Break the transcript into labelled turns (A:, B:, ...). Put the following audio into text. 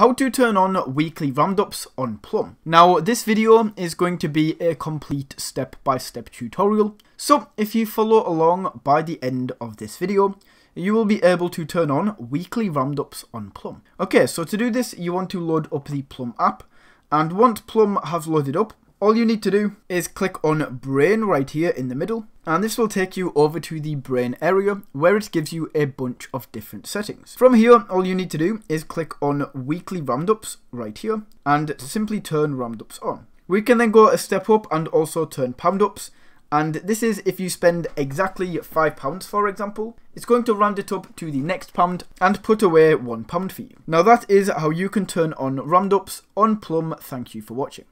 A: how to turn on weekly roundups on Plum. Now this video is going to be a complete step-by-step -step tutorial, so if you follow along by the end of this video, you will be able to turn on weekly roundups on Plum. Okay, so to do this, you want to load up the Plum app, and once Plum has loaded up, all you need to do is click on brain right here in the middle and this will take you over to the brain area where it gives you a bunch of different settings. From here all you need to do is click on weekly roundups right here and simply turn roundups on. We can then go a step up and also turn pound ups and this is if you spend exactly £5 for example, it's going to round it up to the next pound and put away £1 for you. Now that is how you can turn on roundups on Plum, thank you for watching.